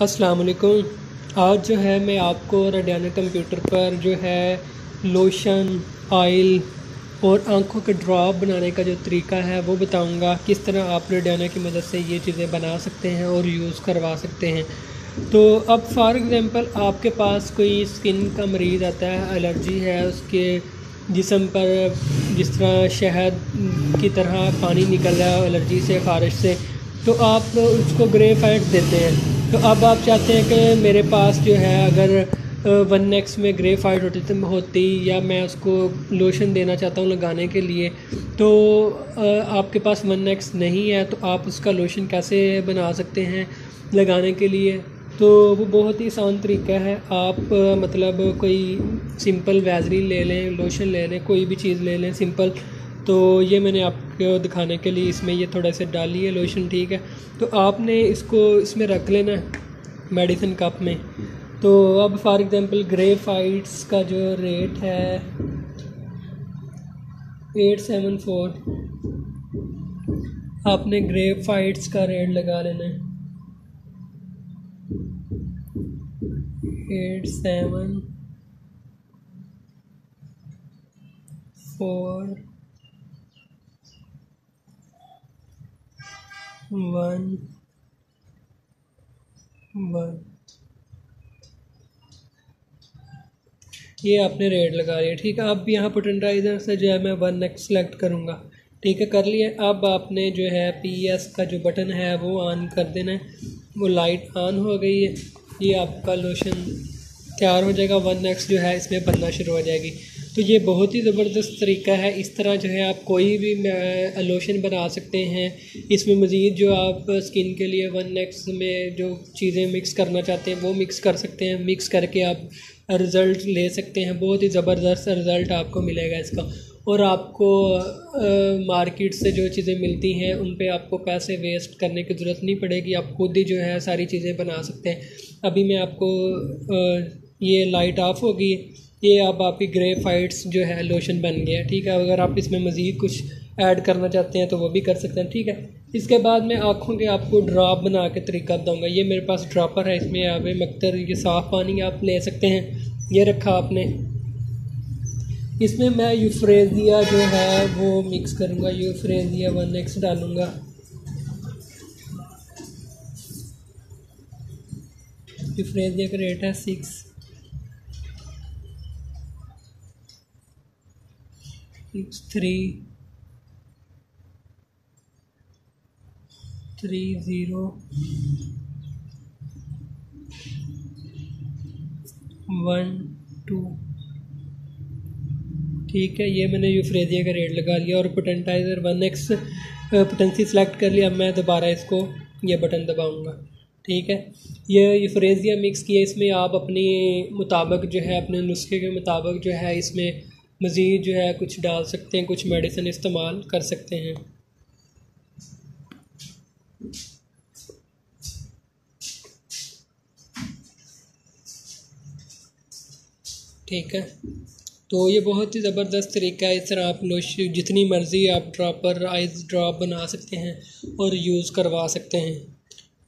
अस्सलाम वालेकुम आज जो है मैं आपको रडियाना कंप्यूटर पर जो है लोशन, ऑयल और आँखों के ड्रॉप बनाने का जो तरीका है, वो बताऊँगा किस तरह आप रडियाना की मदद से ये चीज़ें बना सकते हैं और यूज़ करवा सकते हैं। तो अब फॉर एग्ज़ाम्पल आपके पास कोई स्किन का मरीज़ आता है, एलर्जी है, उसके जिसम पर जिस तरह शहद की तरह पानी निकल रहा है, एलर्जी से ख़ारिश से तो आप उसको ग्रे फाइट देते हैं। तो अब आप चाहते हैं कि मेरे पास जो है अगर वन नेक्स में ग्रे फाइट होती तो होती या मैं उसको लोशन देना चाहता हूँ लगाने के लिए तो आपके पास वन नेक्स नहीं है तो आप उसका लोशन कैसे बना सकते हैं लगाने के लिए? तो वो बहुत ही आसान तरीका है, आप मतलब कोई सिंपल वैजरी ले लें लोशन ले लें, कोई भी चीज़ ले लें सिंपल तो ये मैंने आपको दिखाने के लिए, इसमें ये थोड़ा सा डाली है, लोशन ठीक है। तो आपने इसको इसमें रख लेना है, मेडिसिन कप में। तो अब फॉर एग्ज़ाम्पल ग्रे फाइट्स का जो रेट है एट सेवन फोर आपने ग्रे फाइट्स का रेट लगा लेना है। Eight seven four one one ये आपने रेड लगा लिया ठीक है? अब यहाँ पोटेंटाइजर से जो है मैं वन नेक्स्ट सेलेक्ट करूँगा। ठीक है, कर लिया अब आपने जो है पी एस का जो बटन है, वो ऑन कर देना है। वो लाइट ऑन हो गई है। ये आपका लोशन तैयार हो जाएगा। वन नेक्स्ट जो है, इसमें बनना शुरू हो जाएगी। तो ये बहुत ही ज़बरदस्त तरीका है। इस तरह जो है आप कोई भी लोशन बना सकते हैं। इसमें मज़ीद जो आप स्किन के लिए वन नेक्स में जो चीज़ें मिक्स करना चाहते हैं वो मिक्स कर सकते हैं। मिक्स करके आप रिज़ल्ट ले सकते हैं। बहुत ही ज़बरदस्त रिज़ल्ट आपको मिलेगा इसका। और आपको मार्केट से जो चीज़ें मिलती हैं उन पे आपको पैसे वेस्ट करने की ज़रूरत नहीं पड़ेगी। आप खुद ही जो है सारी चीज़ें बना सकते हैं। अभी मैं आपको आ, ये लाइट ऑफ़ होगी। ये अब आपकी ग्रे फाइट्स जो है लोशन बन गया ठीक है? अगर आप इसमें मज़ीद कुछ ऐड करना चाहते हैं तो वो भी कर सकते हैं, ठीक है? इसके बाद मैं आँखों के आपको ड्रॉप बना के तरीका बताऊँगा। ये मेरे पास ड्रॉपर है, इसमें आप मख्तर ये साफ़ पानी आप ले सकते हैं। ये रखा आपने। इसमें मैं यूफ्रेजिया जो है, वो मिक्स करूँगा। यूफ्रेजिया वन एक्स डालूँगा। यूफ्रेजिया का रेट है six six three three, zero. One two ठीक है, ये मैंने यूफ्रेजिया का रेट लगा लिया और potentizer one x potency select कर लिया। अब मैं दोबारा इसको, ये बटन दबाऊँगा। ठीक है, ये यूफ्रेजिया मिक्स किया इसमें। आप अपनी मुताबिक जो है, अपने नुस्खे के मुताबिक जो है, इसमें मज़ीद जो है कुछ डाल सकते हैं, कुछ मेडिसिन इस्तेमाल कर सकते हैं। ठीक है? तो ये बहुत ही ज़बरदस्त तरीका है, इस तरह आप लोश जितनी मर्ज़ी आप ड्रॉपर आइस ड्रॉप बना सकते हैं और यूज़ करवा सकते हैं।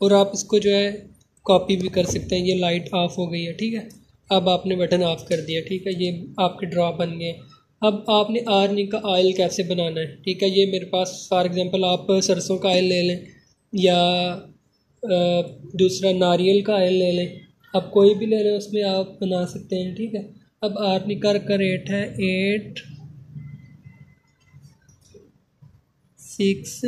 और आप इसको जो है कॉपी भी कर सकते हैं, ये लाइट ऑफ़ हो गई है, ठीक है? अब आपने बटन ऑफ़ कर दिया, ठीक है? ये आपके ड्रॉप बन गए। अब आपने आर्नी का ऑयल कैसे बनाना है? ठीक है, ये मेरे पास फॉर एग्ज़ाम्पल आप सरसों का ऑयल ले लें या दूसरा नारियल का ऑयल ले लें। आप कोई भी ले लें उसमें आप बना सकते हैं, ठीक है? अब आर्नी का रेट है eight six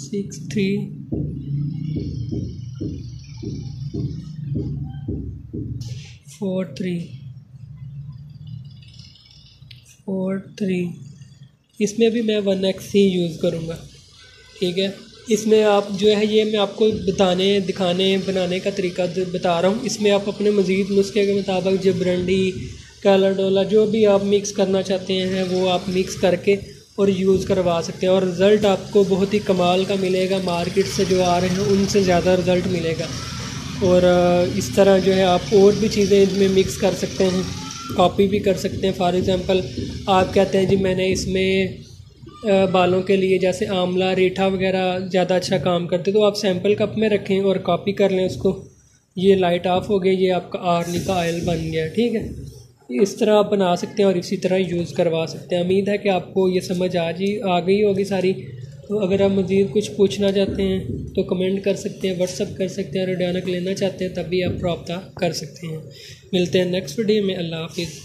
six three four three. Four three. इसमें भी मैं वन एक्स ही यूज़ करूँगा, ठीक है? इसमें आप जो है, ये मैं आपको बताने, दिखाने, बनाने का तरीका बता रहा हूँ। इसमें आप अपने मज़ीद नुस्खे के मुताबिक जबरंडी कैलाडोला, जो भी आप मिक्स करना चाहते हैं, वो आप मिक्स करके और यूज़ करवा सकते हैं। और रिज़ल्ट आपको बहुत ही कमाल का मिलेगा। मार्केट से जो आ रहे हैं, उनसे ज़्यादा रिज़ल्ट मिलेगा। और इस तरह जो है आप और भी चीज़ें इसमें मिक्स कर सकते हैं। कॉपी भी कर सकते हैं। फॉर एग्ज़ाम्पल आप कहते हैं, जी, मैंने इसमें बालों के लिए जैसे आंवला, रीठा वगैरह ज़्यादा अच्छा काम करते तो आप सैंपल कप में रखें और कॉपी कर लें उसको। ये लाइट ऑफ़ हो गई ये आपका आर्नी का बन गया, ठीक है? इस तरह आप बना सकते हैं और इसी तरह यूज़ करवा सकते हैं। उम्मीद है कि आपको ये समझ आ जी, आ गई होगी सारी। तो अगर आप मज़ीद कुछ पूछना चाहते हैं तो कमेंट कर सकते हैं व्हाट्सअप कर सकते हैं और डायनक लेना चाहते हैं, तब भी आप रबता कर सकते हैं। मिलते हैं नेक्स्ट वीडियो में, अल्लाह हाफिज़।